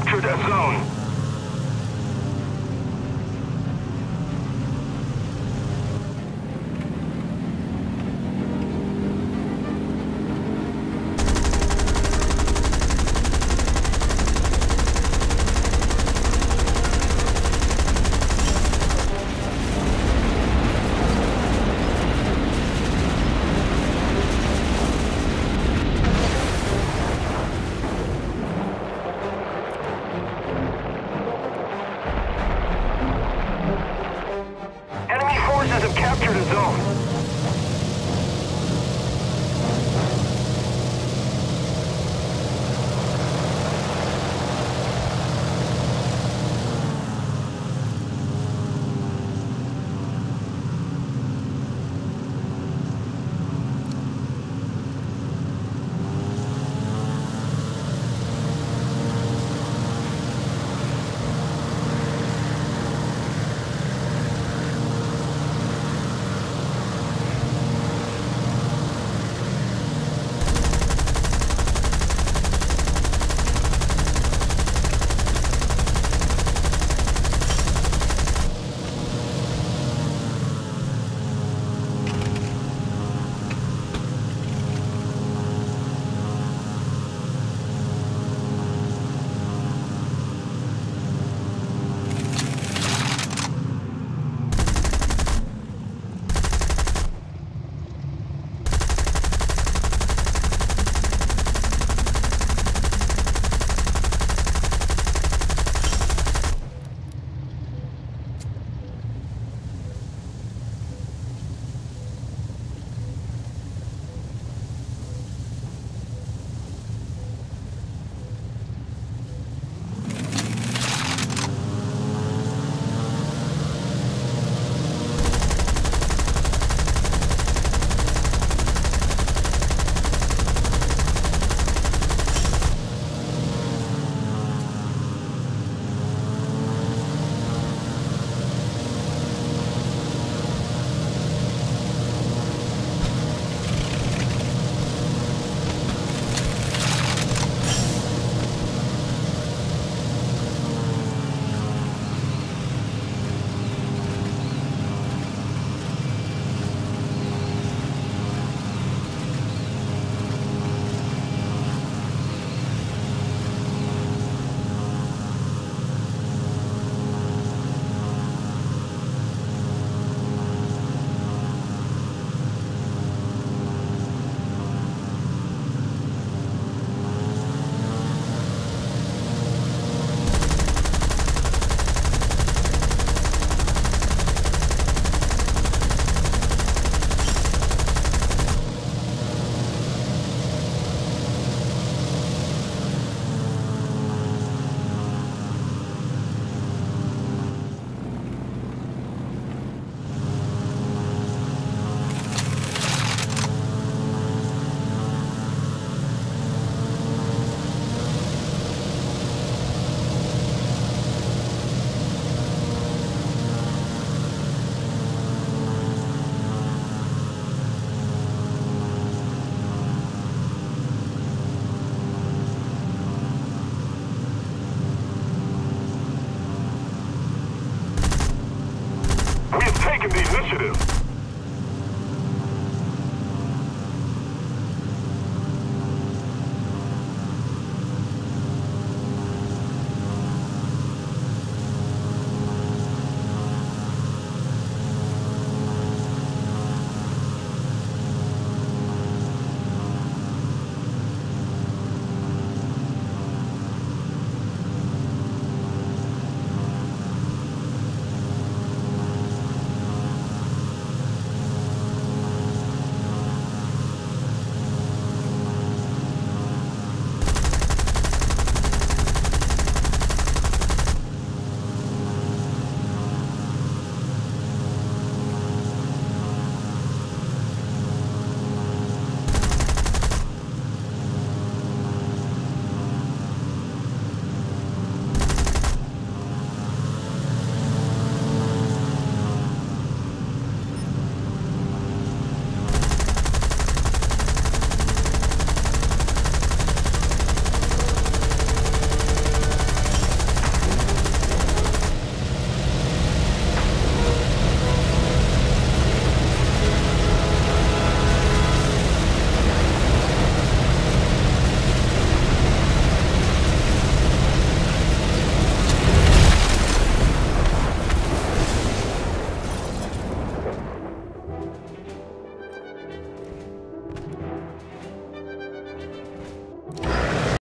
captured a zone.